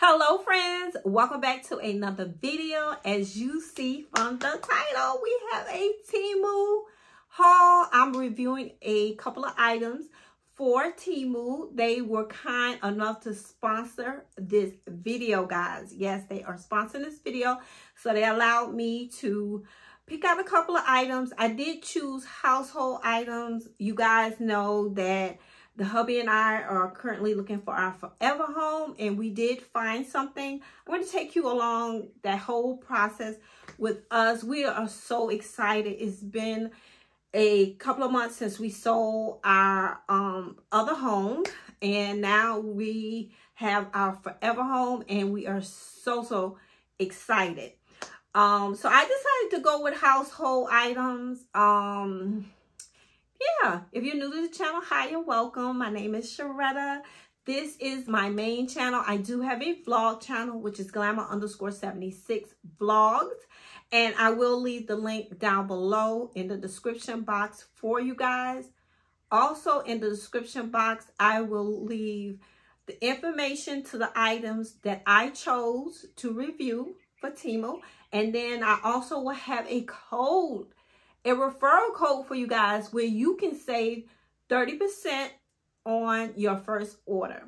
Hello friends, welcome back to another video. As you see from the title, we have a Temu haul. I'm reviewing a couple of items for Temu. They were kind enough to sponsor this video, guys. Yes, they are sponsoring this video. So they allowed me to pick out a couple of items. I did choose household items. You guys know that the hubby and I are currently looking for our forever home and we did find something. I'm going to take you along that whole process with us. We are so excited. It's been a couple of months since we sold our um, other home and now we have our forever home and we are so, so excited. Um, so I decided to go with household items. Um, yeah, if you're new to the channel, hi and welcome. My name is Sharetta. This is my main channel. I do have a vlog channel, which is Glamma underscore 76 vlogs. And I will leave the link down below in the description box for you guys. Also in the description box, I will leave the information to the items that I chose to review for Temu. And then I also will have a code a referral code for you guys where you can save 30% on your first order.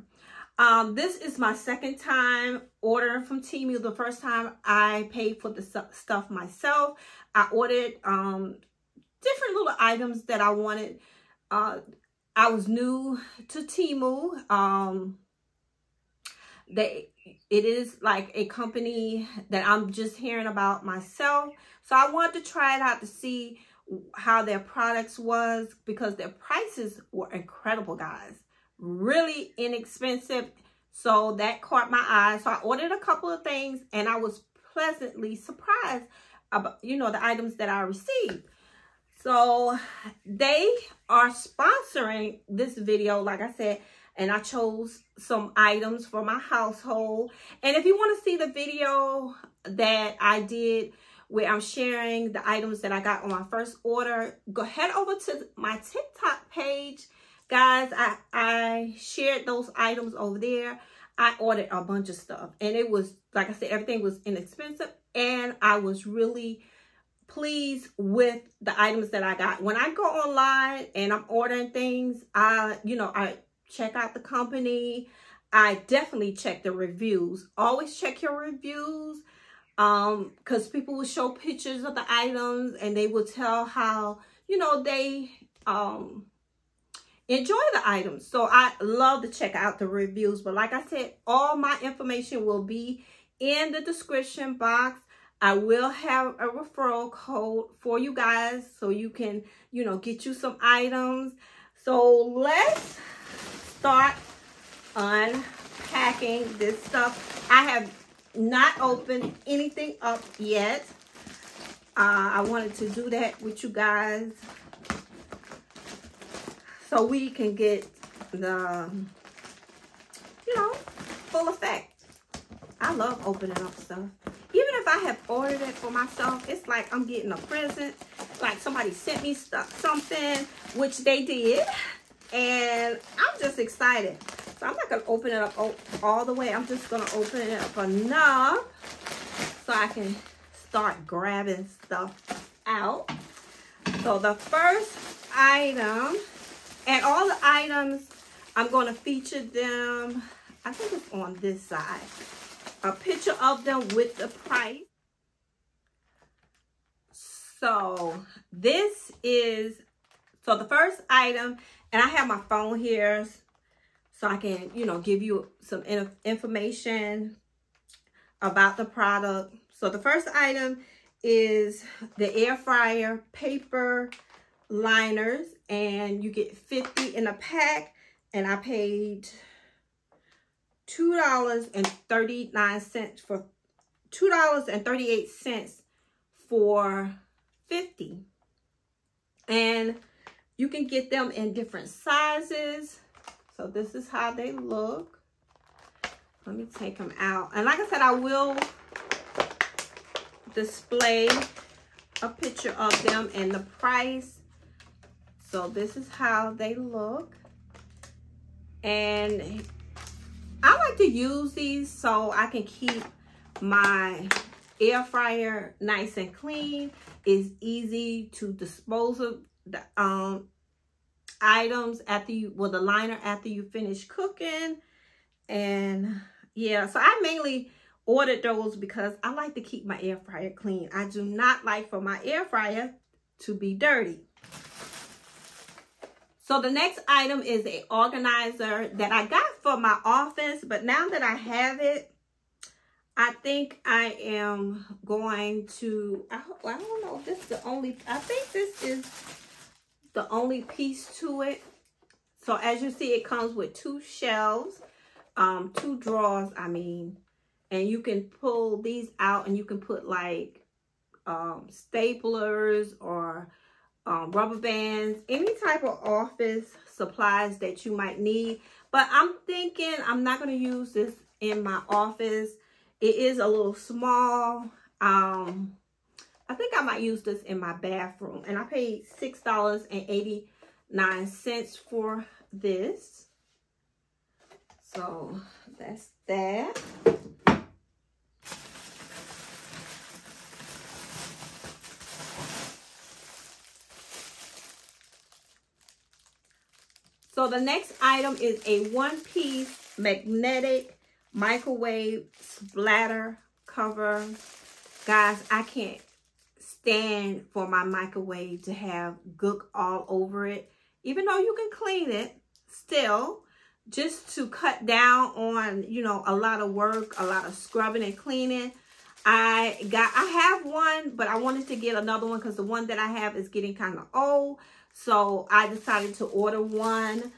Um, this is my second time ordering from Temu. The first time I paid for the stuff myself. I ordered um, different little items that I wanted. Uh, I was new to Temu. Um, they, it is like a company that I'm just hearing about myself. So I wanted to try it out to see how their products was because their prices were incredible, guys. Really inexpensive. So that caught my eye. So I ordered a couple of things and I was pleasantly surprised about, you know, the items that I received. So they are sponsoring this video, like I said, and I chose some items for my household. And if you want to see the video that I did where I'm sharing the items that I got on my first order. Go head over to my TikTok page. Guys, I, I shared those items over there. I ordered a bunch of stuff and it was, like I said, everything was inexpensive and I was really pleased with the items that I got. When I go online and I'm ordering things, I, you know, I check out the company. I definitely check the reviews. Always check your reviews um because people will show pictures of the items and they will tell how you know they um enjoy the items so i love to check out the reviews but like i said all my information will be in the description box i will have a referral code for you guys so you can you know get you some items so let's start unpacking this stuff i have not opened anything up yet. Uh, I wanted to do that with you guys so we can get the, you know, full effect. I love opening up stuff. Even if I have ordered it for myself, it's like I'm getting a present. Like somebody sent me stuff, something, which they did. And I'm just excited. So I'm not going to open it up all the way. I'm just going to open it up enough so I can start grabbing stuff out. So the first item, and all the items, I'm going to feature them, I think it's on this side, a picture of them with the price. So this is, so the first item, and I have my phone here so I can, you know, give you some information about the product. So the first item is the air fryer paper liners and you get 50 in a pack and I paid $2.39 for $2.38 for 50 and you can get them in different sizes so this is how they look. Let me take them out. And like I said, I will display a picture of them and the price. So this is how they look. And I like to use these so I can keep my air fryer nice and clean. It's easy to dispose of the um, items after you, well, the liner after you finish cooking. And yeah, so I mainly ordered those because I like to keep my air fryer clean. I do not like for my air fryer to be dirty. So the next item is a organizer that I got for my office, but now that I have it, I think I am going to, I, I don't know if this is the only, I think this is the only piece to it. So as you see, it comes with two shelves, um, two drawers, I mean, and you can pull these out and you can put like um, staplers or um, rubber bands, any type of office supplies that you might need. But I'm thinking I'm not going to use this in my office. It is a little small. Um, I think I might use this in my bathroom. And I paid $6.89 for this. So that's that. So the next item is a one-piece magnetic microwave splatter cover. Guys, I can't stand for my microwave to have gook all over it. Even though you can clean it, still, just to cut down on, you know, a lot of work, a lot of scrubbing and cleaning. I got, I have one, but I wanted to get another one because the one that I have is getting kind of old. So I decided to order one.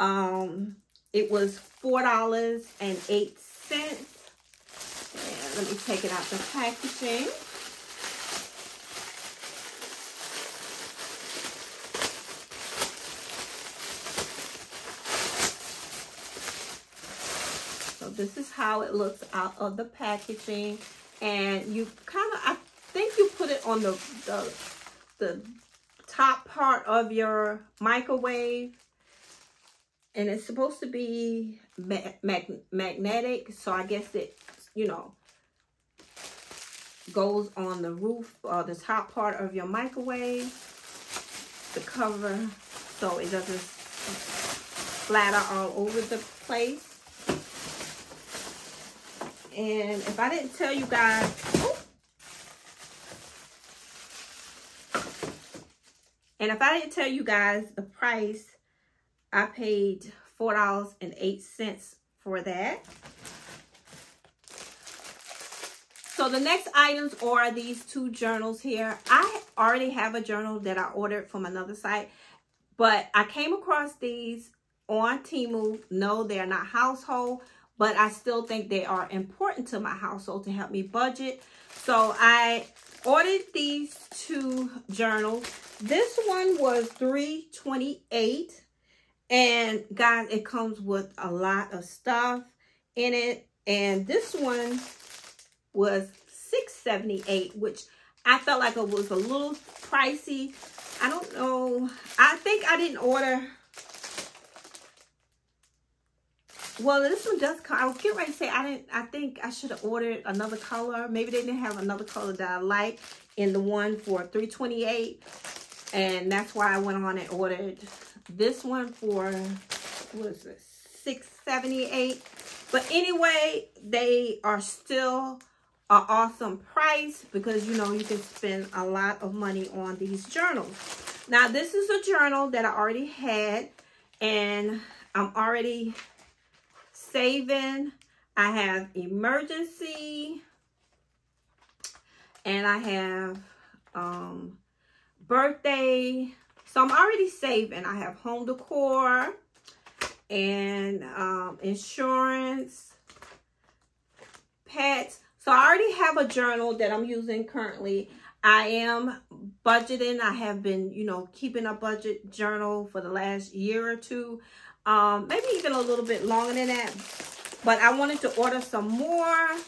Um, it was $4.08. And let me take it out the packaging. This is how it looks out of the packaging. And you kind of, I think you put it on the, the, the top part of your microwave. And it's supposed to be mag magnetic. So I guess it, you know, goes on the roof or the top part of your microwave. The cover so it doesn't splatter all over the place. And if I didn't tell you guys, And if I didn't tell you guys the price, I paid $4.08 for that. So the next items are these two journals here. I already have a journal that I ordered from another site, but I came across these on Temu. No, they're not household, but I still think they are important to my household to help me budget. So I ordered these two journals. This one was 328 and guys, it comes with a lot of stuff in it. And this one was 678 which I felt like it was a little pricey. I don't know. I think I didn't order Well, this one does come. I was getting ready to say I didn't. I think I should have ordered another color. Maybe they didn't have another color that I like in the one for 328 and that's why I went on and ordered this one for what is it 678 but anyway they are still an awesome price because you know you can spend a lot of money on these journals now this is a journal that I already had and I'm already saving. I have emergency and I have um, birthday. So I'm already saving. I have home decor and um, insurance, pets. So I already have a journal that I'm using currently. I am budgeting. I have been, you know, keeping a budget journal for the last year or two um, maybe even a little bit longer than that. But I wanted to order some more.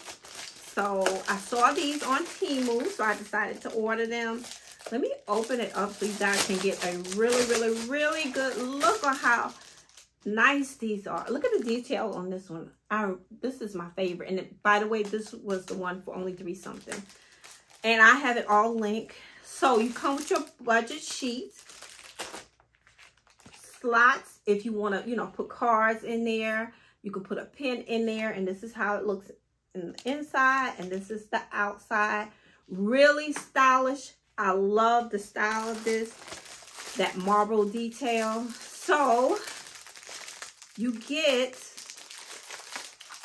So I saw these on Temu, so I decided to order them. Let me open it up so you guys can get a really, really, really good look on how nice these are. Look at the detail on this one. I This is my favorite. And it, by the way, this was the one for only three something. And I have it all linked. So you come with your budget sheet. Slots if you want to, you know, put cards in there. You can put a pen in there. And this is how it looks in the inside. And this is the outside. Really stylish. I love the style of this. That marble detail. So you get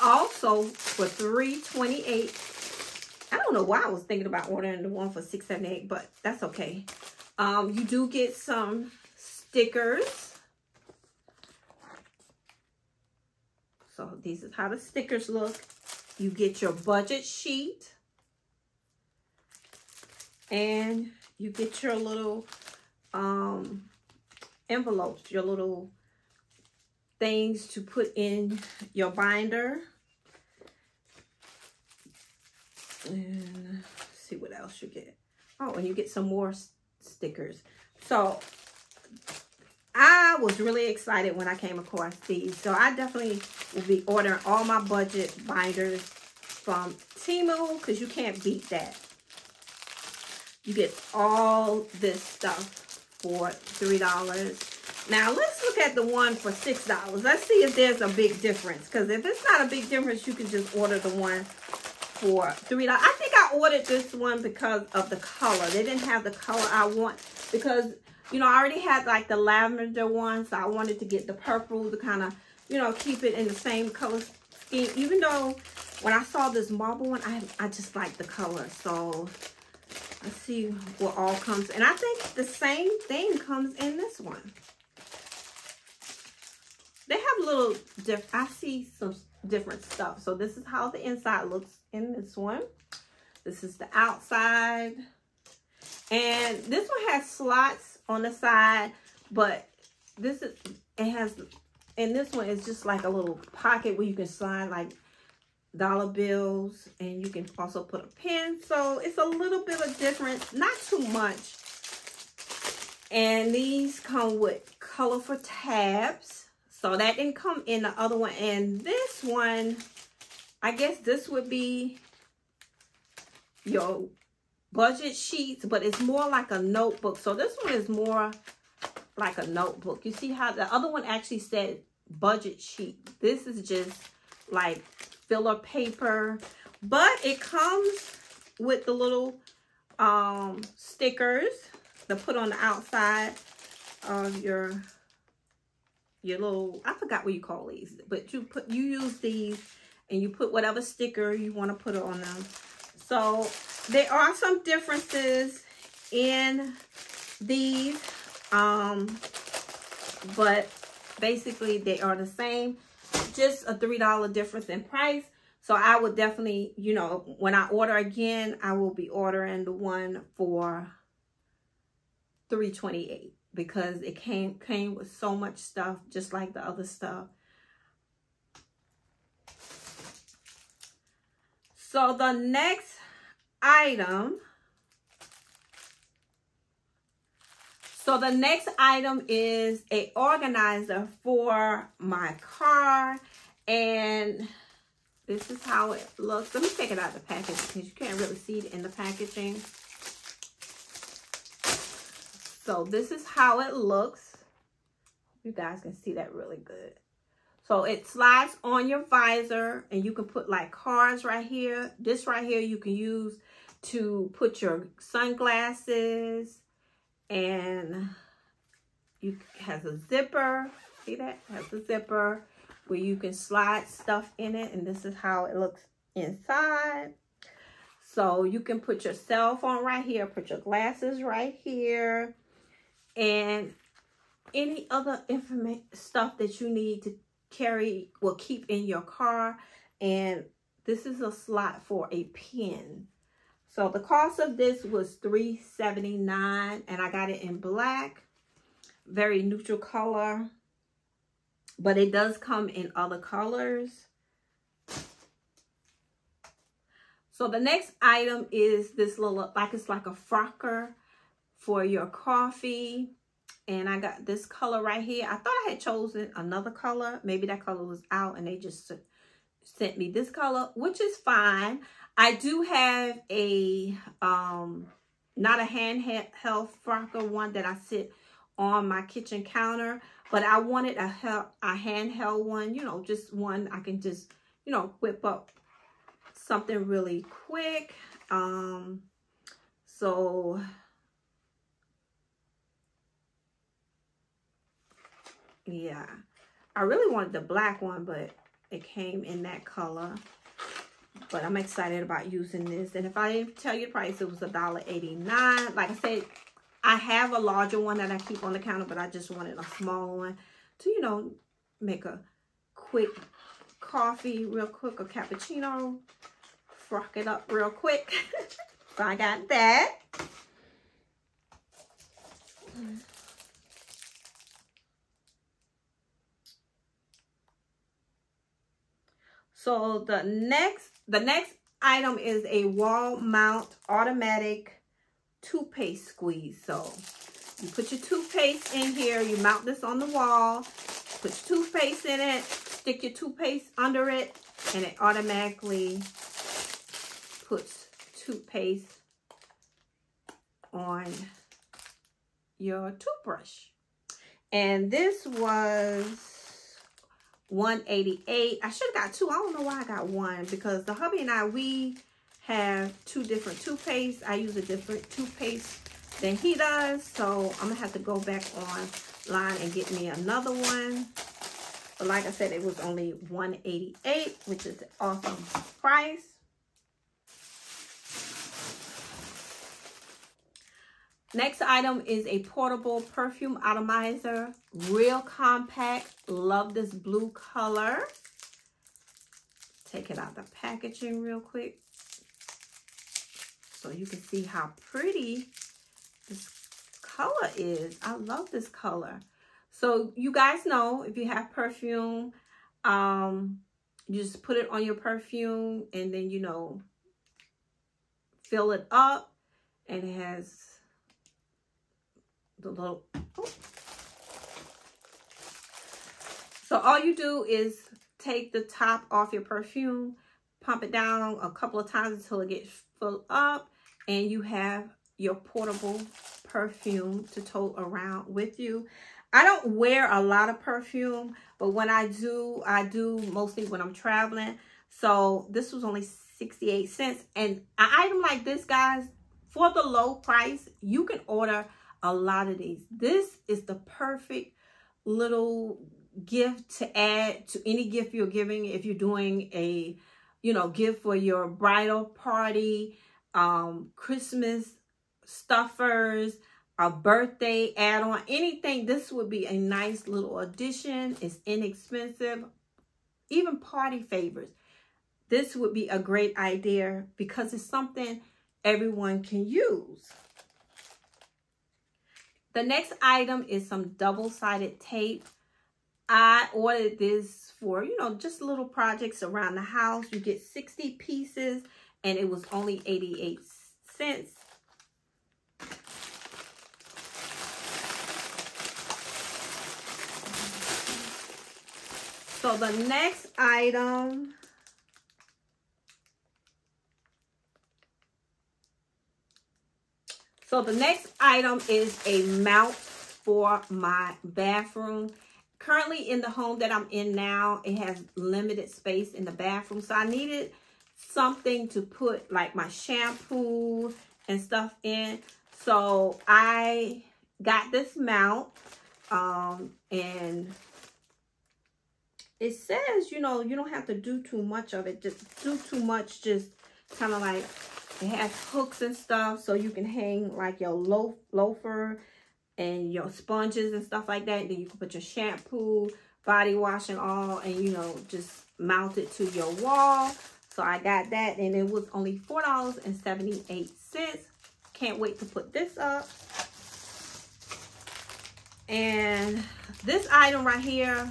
also for 328 I don't know why I was thinking about ordering the one for 678 but that's okay. Um, you do get some stickers. So these is how the stickers look. You get your budget sheet. And you get your little um, envelopes, your little things to put in your binder. And see what else you get. Oh, and you get some more stickers. So I was really excited when I came across these. So I definitely will be ordering all my budget binders from Temu because you can't beat that. You get all this stuff for $3. Now, let's look at the one for $6. Let's see if there's a big difference. Because if it's not a big difference, you can just order the one for $3. I think I ordered this one because of the color. They didn't have the color I want. Because, you know, I already had like the lavender one. So I wanted to get the purple to kind of, you know, keep it in the same color scheme. Even though when I saw this marble one, I, I just like the color. So let's see what all comes. And I think the same thing comes in this one they have a little diff I see some different stuff. So this is how the inside looks in this one. This is the outside. And this one has slots on the side, but this is it has and this one is just like a little pocket where you can slide like dollar bills and you can also put a pen. So it's a little bit of difference, not too much. And these come with colorful tabs. So that didn't come in the other one. And this one, I guess this would be your budget sheets, but it's more like a notebook. So this one is more like a notebook. You see how the other one actually said budget sheet. This is just like filler paper, but it comes with the little um, stickers to put on the outside of your your little, I forgot what you call these, but you put, you use these and you put whatever sticker you want to put on them. So there are some differences in these, um, but basically they are the same, just a $3 difference in price. So I would definitely, you know, when I order again, I will be ordering the one for 328 because it came came with so much stuff just like the other stuff so the next item so the next item is a organizer for my car and this is how it looks let me take it out of the package because you can't really see it in the packaging so this is how it looks. You guys can see that really good. So it slides on your visor and you can put like cards right here. This right here you can use to put your sunglasses and you has a zipper. See that? Has a zipper where you can slide stuff in it and this is how it looks inside. So you can put your cell phone right here, put your glasses right here and any other information stuff that you need to carry will keep in your car. And this is a slot for a pin. So the cost of this was $3.79 and I got it in black. Very neutral color. But it does come in other colors. So the next item is this little like it's like a frother for your coffee. And I got this color right here. I thought I had chosen another color. Maybe that color was out and they just sent me this color, which is fine. I do have a, um, not a handheld frother one that I sit on my kitchen counter, but I wanted a, a handheld one, you know, just one I can just, you know, whip up something really quick. Um, so yeah, I really wanted the black one, but it came in that color. But I'm excited about using this. And if I didn't tell you the price, it was $1.89. Like I said, I have a larger one that I keep on the counter, but I just wanted a small one to, you know, make a quick coffee real quick, a cappuccino, frock it up real quick. so I got that. So the next, the next item is a wall mount automatic toothpaste squeeze. So you put your toothpaste in here, you mount this on the wall, put your toothpaste in it, stick your toothpaste under it, and it automatically puts toothpaste on your toothbrush. And this was 188 I should have got two. I don't know why I got one because the hubby and I, we have two different toothpaste. I use a different toothpaste than he does. So I'm going to have to go back online and get me another one. But like I said, it was only 188 which is awesome price. Next item is a portable perfume atomizer. Real compact. Love this blue color. Take it out the packaging real quick. So you can see how pretty this color is. I love this color. So you guys know if you have perfume, um, you just put it on your perfume and then, you know, fill it up. And it has the little, oh. So all you do is take the top off your perfume, pump it down a couple of times until it gets full up, and you have your portable perfume to tote around with you. I don't wear a lot of perfume, but when I do, I do mostly when I'm traveling. So this was only 68 cents. And an item like this, guys, for the low price, you can order a lot of these. This is the perfect little gift to add to any gift you're giving if you're doing a, you know, gift for your bridal party, um, Christmas stuffers, a birthday add-on, anything. This would be a nice little addition. It's inexpensive. Even party favors. This would be a great idea because it's something everyone can use. The next item is some double-sided tape. I ordered this for, you know, just little projects around the house. You get 60 pieces and it was only 88 cents. So the next item So the next item is a mount for my bathroom. Currently in the home that I'm in now, it has limited space in the bathroom. So I needed something to put like my shampoo and stuff in. So I got this mount um, and it says, you know, you don't have to do too much of it. Just do too much, just kind of like it has hooks and stuff so you can hang like your loaf, loofah and your sponges and stuff like that. Then you can put your shampoo, body wash and all and, you know, just mount it to your wall. So I got that and it was only $4.78. Can't wait to put this up. And this item right here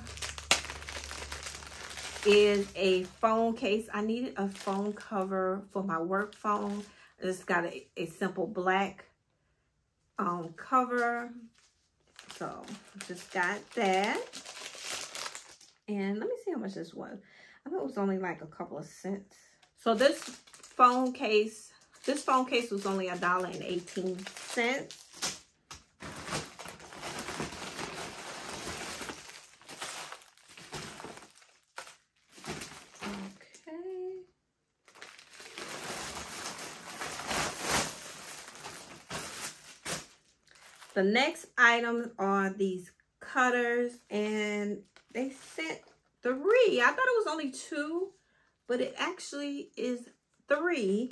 is a phone case. I needed a phone cover for my work phone. It's got a, a simple black um, cover. So just got that. And let me see how much this was. I thought it was only like a couple of cents. So this phone case, this phone case was only a dollar and 18 cents. The next item are these cutters and they sent three. I thought it was only two, but it actually is three.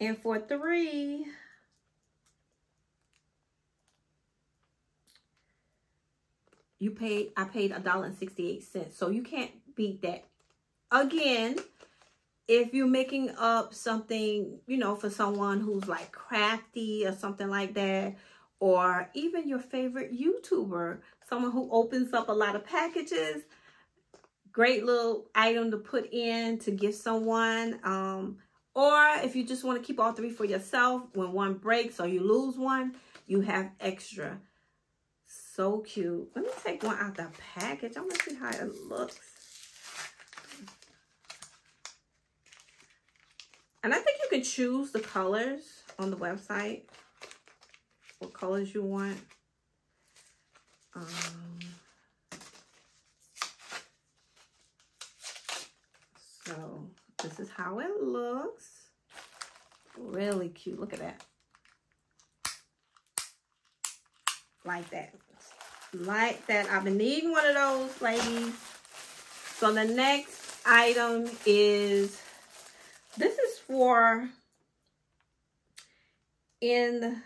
And for three, you paid, I paid a dollar and 68 cents. So you can't beat that. Again, if you're making up something, you know, for someone who's like crafty or something like that, or even your favorite YouTuber, someone who opens up a lot of packages. Great little item to put in to give someone. Um, or if you just want to keep all three for yourself, when one breaks or you lose one, you have extra. So cute. Let me take one out of the package. I want to see how it looks. And I think you can choose the colors on the website what colors you want. Um, so this is how it looks. Really cute. Look at that. Like that. Like that. I've been needing one of those, ladies. So the next item is, this is for in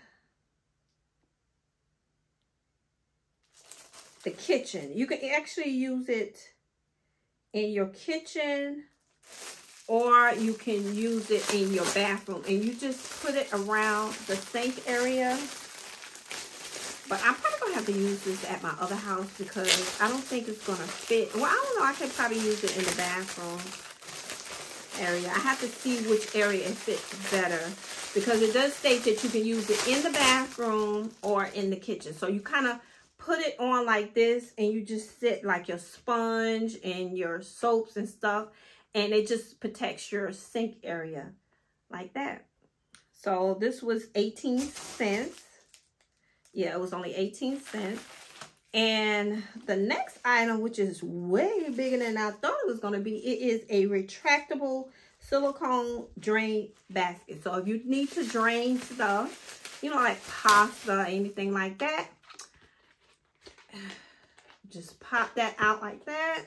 kitchen. You can actually use it in your kitchen or you can use it in your bathroom and you just put it around the sink area. But I'm probably going to have to use this at my other house because I don't think it's going to fit. Well, I don't know. I could probably use it in the bathroom area. I have to see which area it fits better because it does state that you can use it in the bathroom or in the kitchen. So you kind of put it on like this and you just sit like your sponge and your soaps and stuff and it just protects your sink area like that. So this was 18 cents. Yeah, it was only 18 cents. And the next item, which is way bigger than I thought it was going to be, it is a retractable silicone drain basket. So if you need to drain stuff, you know, like pasta, anything like that, just pop that out like that.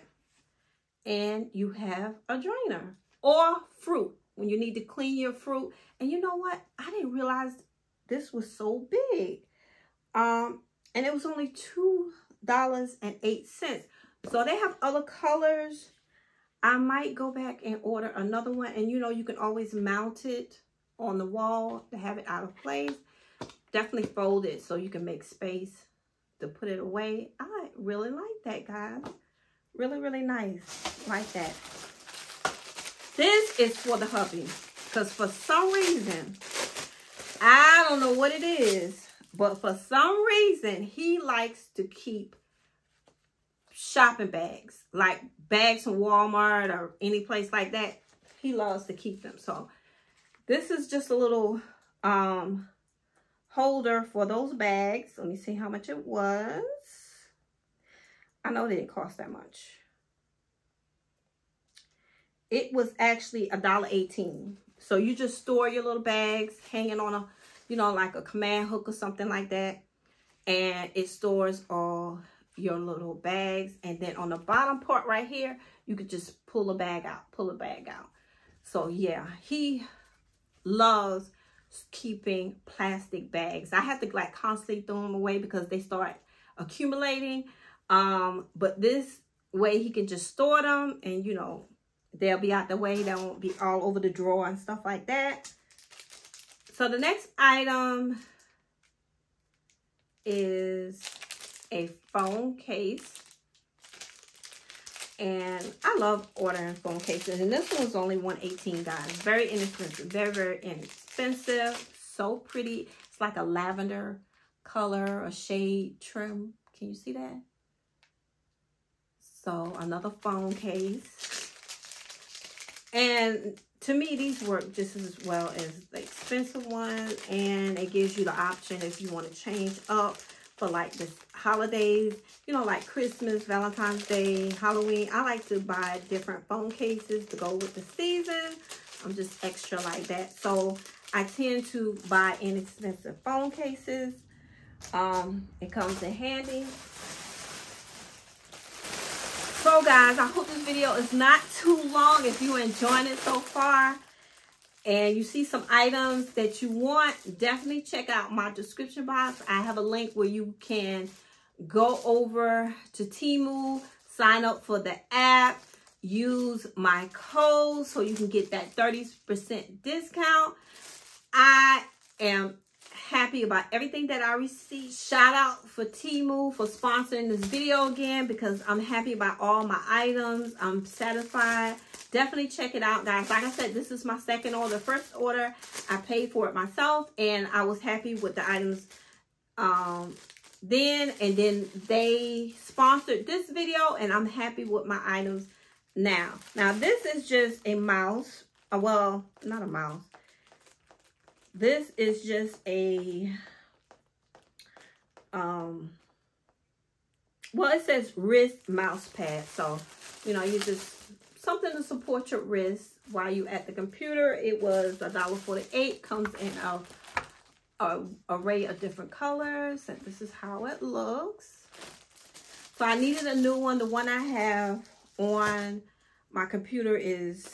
And you have a drainer or fruit when you need to clean your fruit. And you know what? I didn't realize this was so big. Um, and it was only $2.08. So they have other colors. I might go back and order another one. And you know, you can always mount it on the wall to have it out of place. Definitely fold it so you can make space to put it away. I really like that, guys. Really, really nice. Like that. This is for the hubby. Because for some reason, I don't know what it is, but for some reason, he likes to keep shopping bags. Like bags from Walmart or any place like that. He loves to keep them. So this is just a little um holder for those bags. Let me see how much it was. I know they didn't cost that much. It was actually a dollar eighteen. So you just store your little bags hanging on a, you know, like a command hook or something like that. And it stores all your little bags. And then on the bottom part right here, you could just pull a bag out, pull a bag out. So yeah, he loves keeping plastic bags. I have to like constantly throw them away because they start accumulating. Um, but this way he can just store them and, you know, they'll be out the way. They won't be all over the drawer and stuff like that. So the next item is a phone case. And I love ordering phone cases. And this one was only 118 guys. Very inexpensive. Very, very inexpensive. So pretty. It's like a lavender color, a shade trim. Can you see that? So another phone case. And to me, these work just as well as the expensive ones. And it gives you the option if you want to change up for like the holidays, you know, like Christmas, Valentine's Day, Halloween. I like to buy different phone cases to go with the season. I'm just extra like that. So I tend to buy inexpensive phone cases. Um, it comes in handy. So guys, I hope this video is not too long. If you're enjoying it so far and you see some items that you want, definitely check out my description box. I have a link where you can go over to Temu, sign up for the app, use my code so you can get that 30% discount. I am happy about everything that I received. Shout out for Temu for sponsoring this video again because I'm happy about all my items. I'm satisfied. Definitely check it out, guys. Like I said, this is my second order. First order, I paid for it myself and I was happy with the items um, then. And then they sponsored this video and I'm happy with my items now. Now, this is just a mouse. Uh, well, not a mouse this is just a, um, well, it says wrist mouse pad. So, you know, you just, something to support your wrist while you at the computer. It was a dollar forty-eight. Comes in a, a array of different colors. And this is how it looks. So I needed a new one. The one I have on my computer is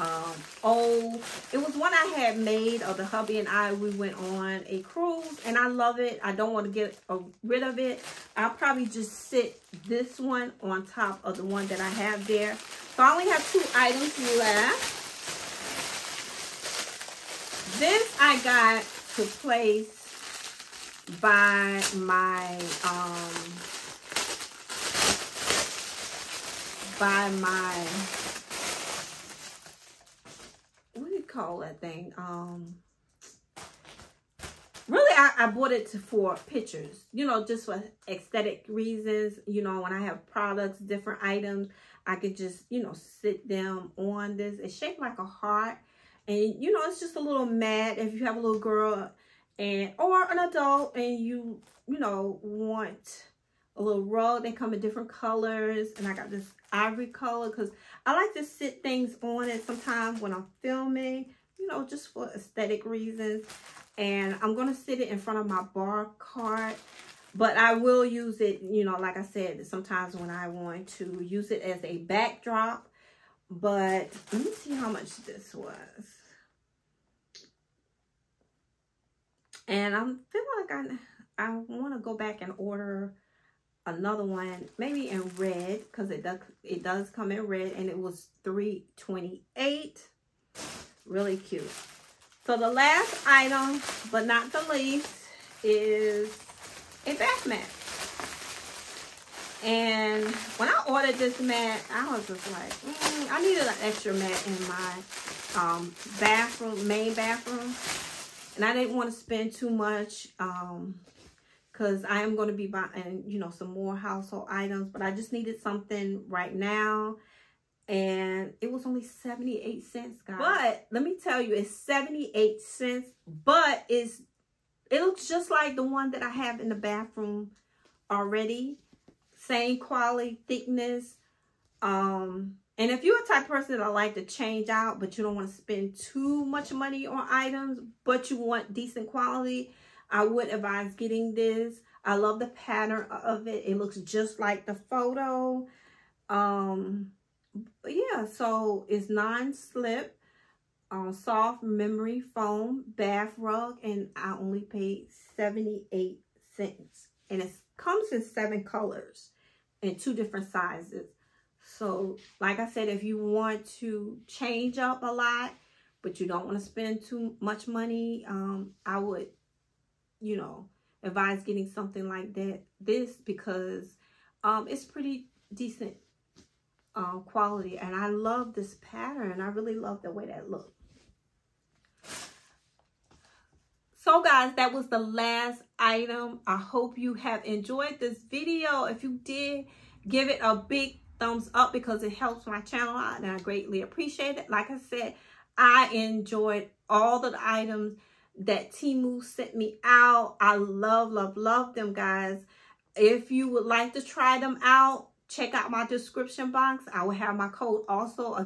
um, oh, it was one I had made of the hubby and I. We went on a cruise and I love it. I don't want to get uh, rid of it. I'll probably just sit this one on top of the one that I have there. So I only have two items left. This I got to place by my um by my call that thing? Um, really, I, I bought it for pictures, you know, just for aesthetic reasons. You know, when I have products, different items, I could just, you know, sit them on this. It's shaped like a heart. And, you know, it's just a little mat if you have a little girl and or an adult and you, you know, want a little rug. They come in different colors. And I got this ivory color because I like to sit things on it sometimes when I'm filming, you know, just for aesthetic reasons. And I'm going to sit it in front of my bar cart. But I will use it, you know, like I said, sometimes when I want to use it as a backdrop. But let me see how much this was. And I'm feeling like I, I want to go back and order another one maybe in red because it does it does come in red and it was 328 really cute. So the last item but not the least is a bath mat. And when I ordered this mat I was just like mm, I needed an extra mat in my um, bathroom main bathroom. And I didn't want to spend too much um, because I am going to be buying, you know, some more household items. But I just needed something right now. And it was only 78 cents, guys. But let me tell you, it's 78 cents. But it's it looks just like the one that I have in the bathroom already. Same quality, thickness. Um, and if you're a type person that like to change out, but you don't want to spend too much money on items, but you want decent quality, I would advise getting this. I love the pattern of it. It looks just like the photo. Um, yeah, so it's non-slip, um, soft memory foam bath rug, and I only paid 78 cents. And it comes in seven colors and two different sizes. So, like I said, if you want to change up a lot, but you don't want to spend too much money, um, I would you know, advise getting something like that, this, because um, it's pretty decent um, quality. And I love this pattern. I really love the way that looks. So So guys, that was the last item. I hope you have enjoyed this video. If you did, give it a big thumbs up because it helps my channel out and I greatly appreciate it. Like I said, I enjoyed all the items that Temu sent me out. I love, love, love them, guys. If you would like to try them out, check out my description box. I will have my code also uh,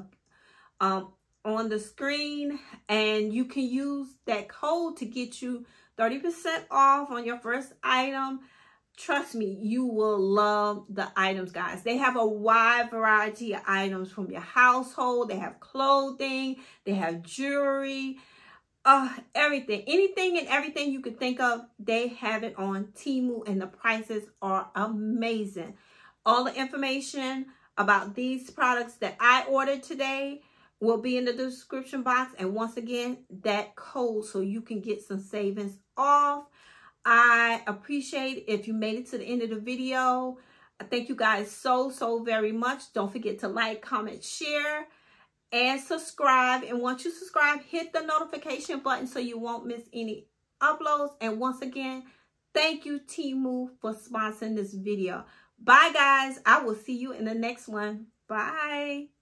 um, on the screen. And you can use that code to get you 30% off on your first item. Trust me, you will love the items, guys. They have a wide variety of items from your household. They have clothing. They have jewelry. Uh, everything. Anything and everything you could think of, they have it on Temu. And the prices are amazing. All the information about these products that I ordered today will be in the description box. And once again, that code so you can get some savings off. I appreciate if you made it to the end of the video. Thank you guys so, so very much. Don't forget to like, comment, share, and subscribe. And once you subscribe, hit the notification button so you won't miss any uploads. And once again, thank you, Temu, for sponsoring this video. Bye, guys. I will see you in the next one. Bye.